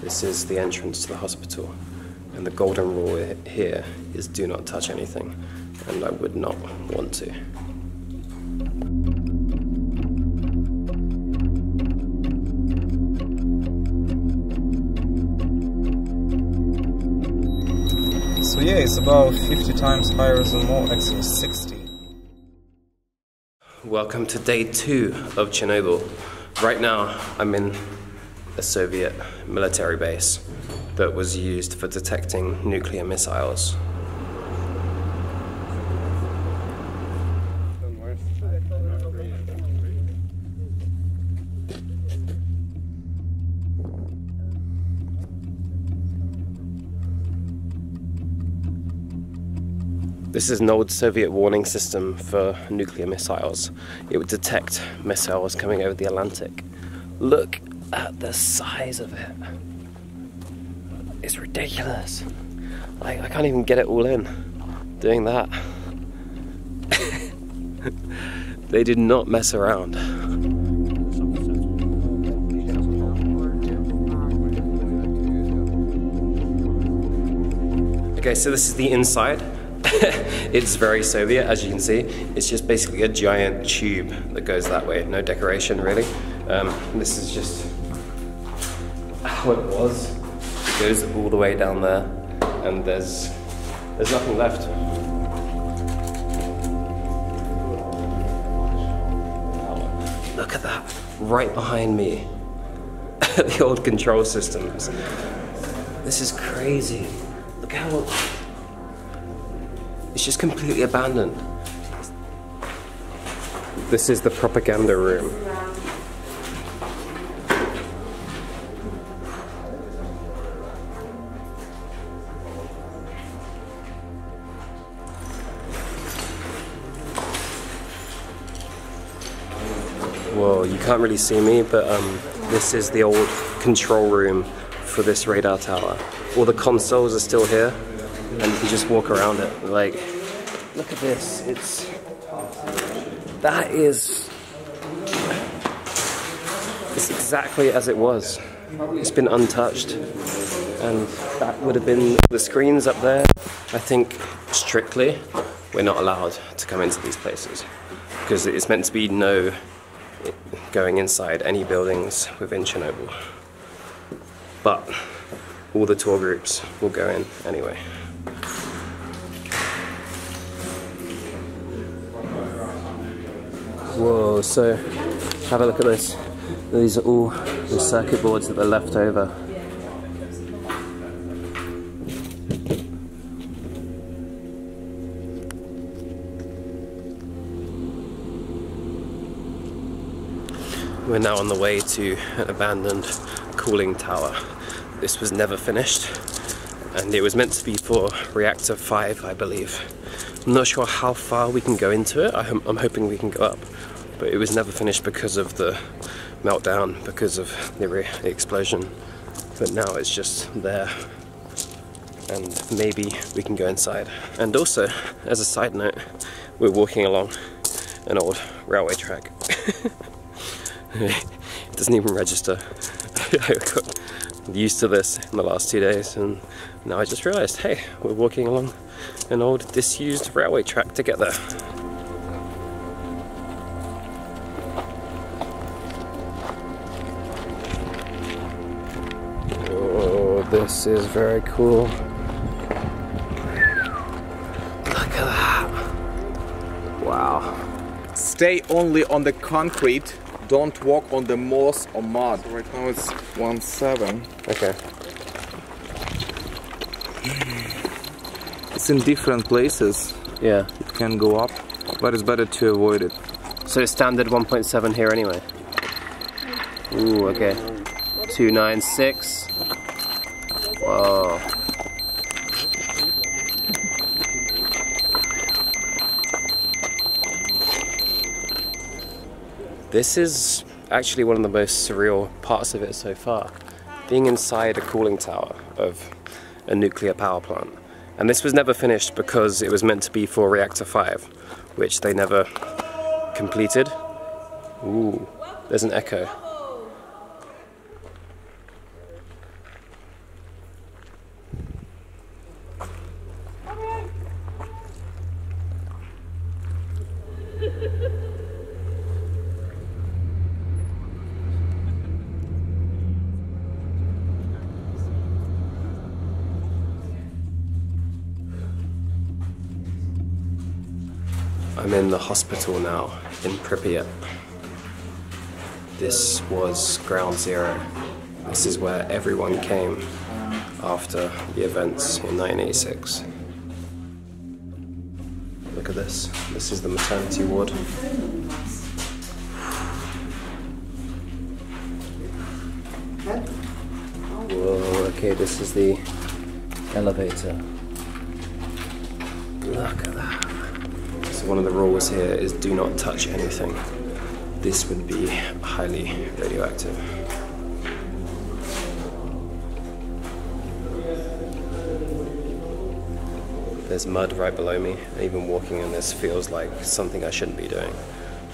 This is the entrance to the hospital. And the golden rule here is do not touch anything. And I would not want to. So yeah, it's about 50 times higher than more, actually 60. Welcome to day two of Chernobyl. Right now, I'm in a Soviet military base that was used for detecting nuclear missiles. This is an old Soviet warning system for nuclear missiles. It would detect missiles coming over the Atlantic. Look at the size of it. It's ridiculous. I, I can't even get it all in doing that. they did not mess around. Okay, so this is the inside. it's very Soviet, as you can see. It's just basically a giant tube that goes that way. No decoration, really. Um, this is just how it was. It goes all the way down there, and there's there's nothing left. Look at that, right behind me. the old control systems. This is crazy. Look how it's just completely abandoned. This is the propaganda room. Whoa, you can't really see me, but um, this is the old control room for this radar tower. All the consoles are still here, and you can just walk around it. Like, look at this. It's that is it's exactly as it was. It's been untouched, and that would have been the screens up there. I think strictly, we're not allowed to come into these places because it's meant to be no going inside any buildings within Chernobyl. But all the tour groups will go in anyway. So have a look at this. These are all the circuit boards that are left over. We're now on the way to an abandoned cooling tower. This was never finished and it was meant to be for reactor 5 I believe. I'm not sure how far we can go into it, I'm hoping we can go up but it was never finished because of the meltdown, because of the explosion but now it's just there and maybe we can go inside. And also, as a side note, we're walking along an old railway track. it doesn't even register. I got used to this in the last two days and now I just realized, hey, we're walking along an old disused railway track to get there. This is very cool. Look at that. Wow. Stay only on the concrete don't walk on the moss or mud. So right now it's 1.7. Okay. It's in different places. Yeah. It can go up, but it's better to avoid it. So it's standard 1.7 here anyway? Ooh, okay. 296. This is actually one of the most surreal parts of it so far. Being inside a cooling tower of a nuclear power plant. And this was never finished because it was meant to be for reactor 5, which they never completed. Ooh, there's an echo. I'm in the hospital now in Pripyat. This was ground zero. This is where everyone came after the events in 1986. Look at this. This is the maternity ward. Whoa, okay, this is the elevator. Look at one of the rules here is do not touch anything. This would be highly radioactive. There's mud right below me. Even walking in this feels like something I shouldn't be doing.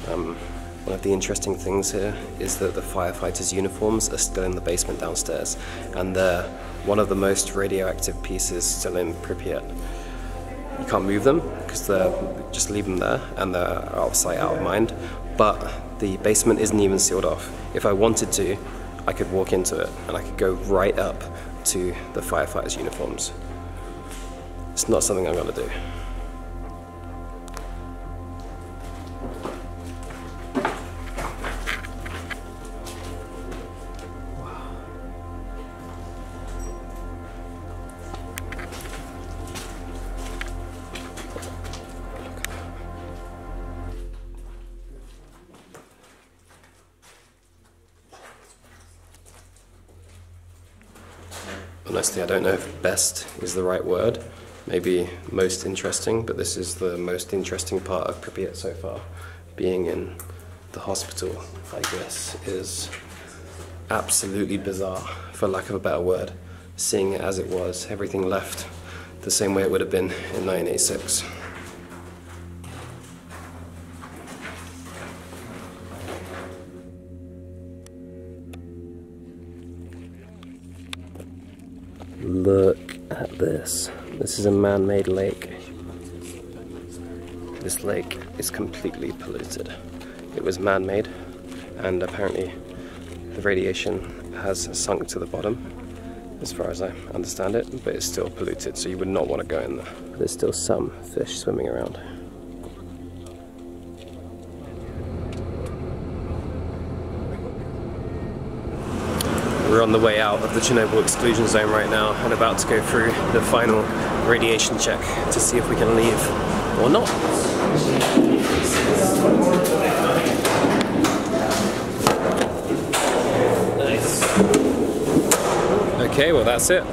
Um, one of the interesting things here is that the firefighters' uniforms are still in the basement downstairs, and they're one of the most radioactive pieces still in Pripyat. You can't move them because they're just leave them there, and they're out of sight, out of mind. But the basement isn't even sealed off. If I wanted to, I could walk into it, and I could go right up to the firefighters' uniforms. It's not something I'm going to do. Honestly, I don't know if best is the right word. Maybe most interesting, but this is the most interesting part of Pripyat so far. Being in the hospital, I guess, is absolutely bizarre, for lack of a better word. Seeing it as it was, everything left the same way it would have been in 1986. Look at this. This is a man-made lake. This lake is completely polluted. It was man-made and apparently the radiation has sunk to the bottom as far as I understand it, but it's still polluted so you would not want to go in there. There's still some fish swimming around. We're on the way out of the Chernobyl exclusion zone right now and about to go through the final radiation check to see if we can leave or not. Okay, well that's it.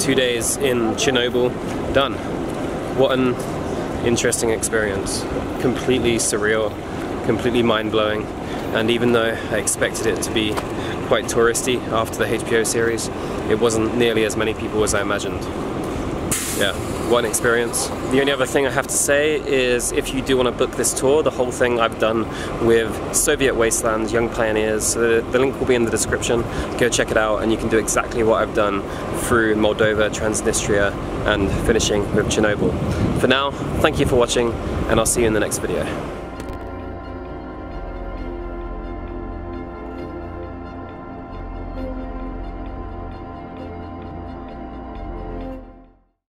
Two days in Chernobyl, done. What an interesting experience. Completely surreal, completely mind-blowing, and even though I expected it to be quite touristy after the HBO series. It wasn't nearly as many people as I imagined. Yeah, an experience. The only other thing I have to say is if you do want to book this tour, the whole thing I've done with Soviet Wastelands, Young Pioneers, the, the link will be in the description. Go check it out and you can do exactly what I've done through Moldova, Transnistria and finishing with Chernobyl. For now, thank you for watching and I'll see you in the next video.